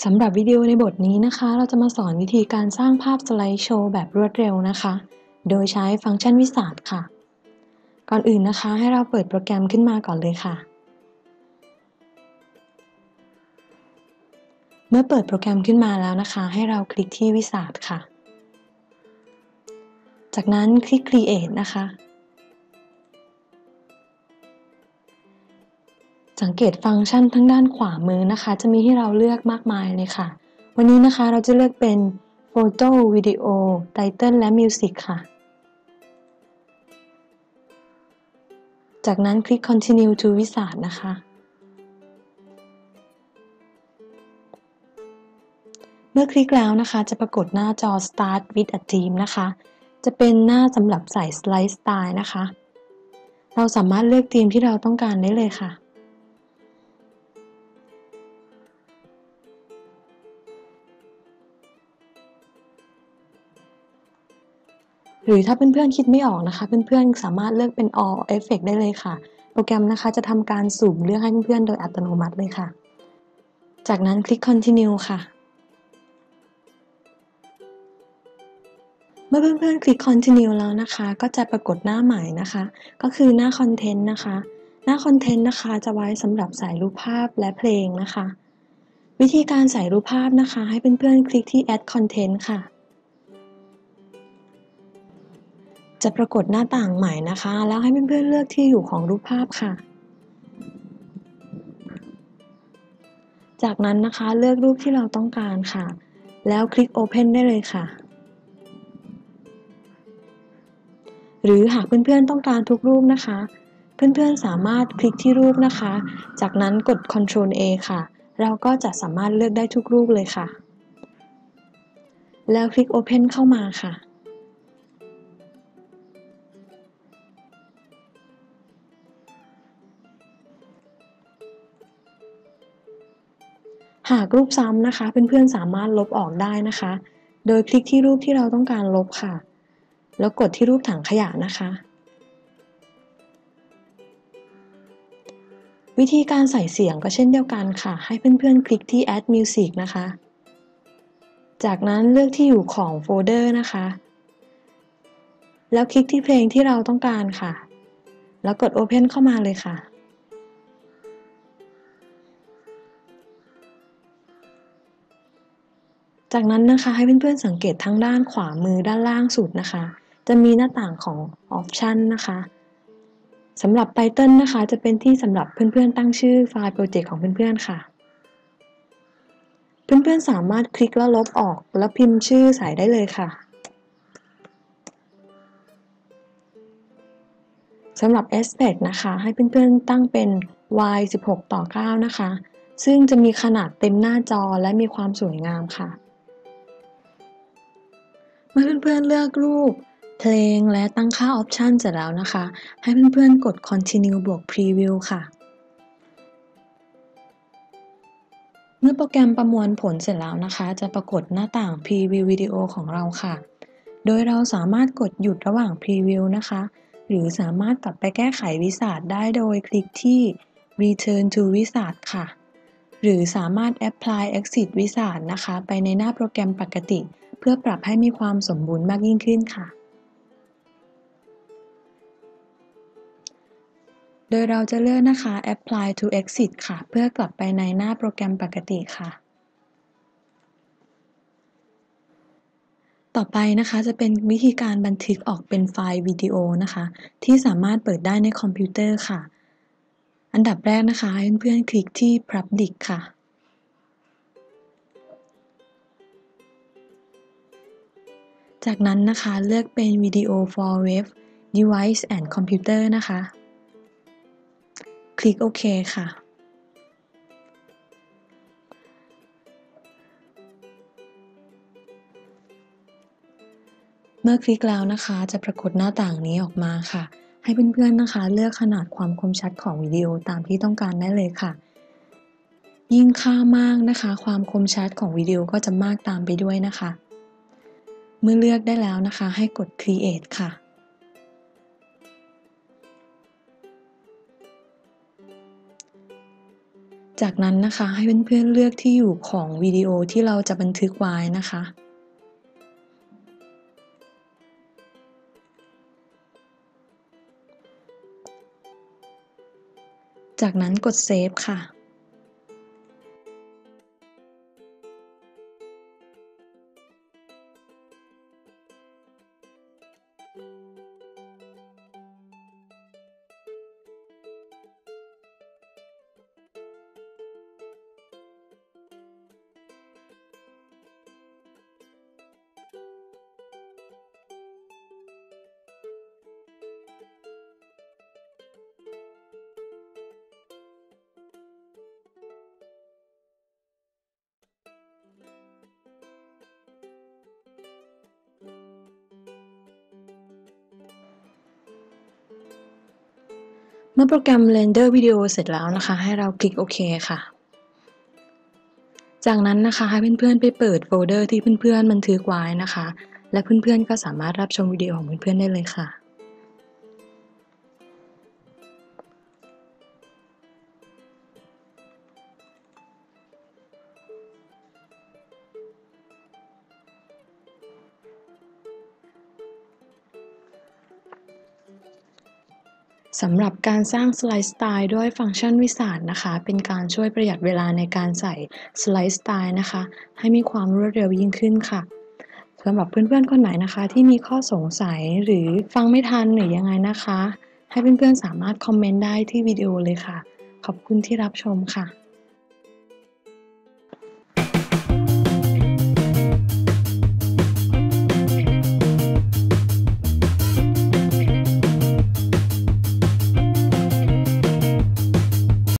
สำหรับวิดีโอในบทนี้นะคะ เราจะมาสอนวิธีการสร้างภาพสไลด์โชว์แบบรวดเร็วนะคะ โดยใช้ฟังก์ชันวิสาดค่ะ ก่อนอื่นนะคะ ให้เราเปิดโปรแกรมขึ้นมาก่อนเลยค่ะ เมื่อเปิดโปรแกรมขึ้นมาแล้วนะคะ ให้เราคลิกที่วิสาดค่ะ จากนั้นคลิก Create นะคะ สังเกตฟังก์ชันทั้งด้านขวามือนะคะ จะมีให้เราเลือกมากมายเลยค่ะ วันนี้นะคะเราจะเลือกเป็น Photo Video Title และ Music ค่ะ จากนั้นคลิก Continue to Wizard นะคะ เมื่อคลิกแล้วนะคะ จะปรากฏหน้าจอ Start with a Theme นะคะ จะเป็นหน้าสำหรับใส่ Slide Style นะคะ เราสามารถเลือกธีมที่เราต้องการได้เลยค่ะ หรือถ้าเพื่อนๆคิดไม่ออกนะคะ เพื่อนๆสามารถเลือกเป็น all effect ได้เลยค่ะ โปรแกรมนะคะจะทำการสุ่มเลือกให้เพื่อนๆโดยอัตโนมัติเลยค่ะ จากนั้นคลิก continue ค่ะ เมื่อเพื่อนๆคลิก continue แล้วนะคะ ก็จะปรากฏหน้าใหม่นะคะ ก็คือหน้า content นะคะ หน้า content นะคะจะไว้สำหรับใส่รูปภาพและเพลงนะคะ วิธีการใส่รูปภาพนะคะ ให้เพื่อนๆคลิกที่ add content ค่ะ จะปรากฏหน้าต่างใหม่นะคะ แล้วให้เพื่อนๆเลือกที่อยู่ของรูปภาพค่ะ จากนั้นนะคะเลือกรูปที่เราต้องการค่ะ แล้วคลิก Open ได้เลยค่ะ หรือหากเพื่อนๆต้องการทุกรูปนะคะ เพื่อนๆสามารถคลิกที่รูปนะคะ จากนั้นกด Ctrl A ค่ะ เราก็จะสามารถเลือกได้ทุกรูปเลยค่ะ แล้วคลิก Open เข้ามาค่ะ หากรูปซ้ำนะคะเพื่อนๆสามารถลบออกได้นะคะ โดยคลิกที่รูปที่เราต้องการลบค่ะ แล้วกดที่รูปถังขยะนะคะ วิธีการใส่เสียงก็เช่นเดียวกันค่ะ ให้เพื่อนๆ คลิกที่ add music นะคะ จากนั้นเลือกที่อยู่ของโฟลเดอร์นะคะ แล้วคลิกที่เพลงที่เราต้องการค่ะ แล้วกด open เข้ามาเลยค่ะ จากนั้นนะคะให้เพื่อนๆสังเกตทั้งด้านขวามือด้านล่างสุดนะคะ จะมีหน้าต่างของ Option นะคะสำหรับไตเติลนะคะ จะเป็นที่สำหรับเพื่อนๆตั้งชื่อไฟล์โปรเจกต์ของเพื่อนๆค่ะ เพื่อนๆสามารถคลิกแล้วลบออกแล้วพิมพ์ชื่อใส่ได้เลยค่ะสำหรับ Aspect นะคะ ให้เพื่อนๆตั้งเป็น y 16 ต่อ 9 นะคะ ซึ่งจะมีขนาดเต็มหน้าจอและมีความสวยงามค่ะ เมื่อเพื่อนๆเลือกรูป เพลงและตั้งค่าออปชันเสร็จแล้วนะคะ ให้เพื่อนๆกด continue บวก preview ค่ะ เมื่อโปรแกรมประมวลผลเสร็จแล้วนะคะ จะปรากฏหน้าต่าง preview วิดีโอของเราค่ะ โดยเราสามารถกดหยุดระหว่าง preview นะคะ หรือสามารถกลับไปแก้ไขวิสาดได้โดยคลิกที่ return to วิสาดค่ะ หรือสามารถ apply exit วิสาดนะคะ ไปในหน้าโปรแกรมปกติ เพื่อปรับให้มีความสมบูรณ์มากยิ่งขึ้นค่ะ โดยเราจะเลือกนะคะ apply to exit ค่ะ เพื่อกลับไปในหน้าโปรแกรมปกติค่ะ ต่อไปนะคะจะเป็นวิธีการบันทึกออกเป็นไฟล์วิดีโอนะคะ ที่สามารถเปิดได้ในคอมพิวเตอร์ค่ะ อันดับแรกนะคะให้เพื่อนๆคลิกที่ public ค่ะ จากนั้นนะคะเลือกเป็น Video for Web Device and Computer นะคะ คลิกโอเคค่ะ เมื่อคลิกแล้วนะคะจะปรากฏหน้าต่างนี้ออกมาค่ะ ให้เพื่อนๆนะคะ เลือกขนาดความคมชัดของวิดีโอตามที่ต้องการได้เลยค่ะ ยิ่งค่ามากนะคะ ความคมชัดของวิดีโอก็จะมากตามไปด้วยนะคะ เมื่อเลือกได้แล้วนะคะ ให้กด create ค่ะ จากนั้นนะคะให้เพื่อนๆเลือกที่อยู่ของวิดีโอที่เราจะบันทึกไว้นะคะจากนั้นกดเซฟค่ะ เมื่อโปรแกรม Render วิดีโอเสร็จแล้วนะคะ ให้เราคลิกโอเคค่ะ จากนั้นนะคะให้เพื่อนๆไปเปิดโฟลเดอร์ที่เพื่อนๆบันทึกไว้นะคะ และเพื่อนๆก็สามารถรับชมวิดีโอของเพื่อนๆได้เลยค่ะ สำหรับการสร้างสไลด์สไตล์ด้วยฟังก์ชันวิสารนะคะ เป็นการช่วยประหยัดเวลาในการใส่สไลด์สไตล์นะคะ ให้มีความรวดเร็วยิ่งขึ้นค่ะสำหรับเพื่อนๆคนไหนนะคะ ที่มีข้อสงสัยหรือฟังไม่ทันหรือยังไงนะคะ ให้เพื่อนๆสามารถคอมเมนต์ได้ที่วิดีโอเลยค่ะ ขอบคุณที่รับชมค่ะ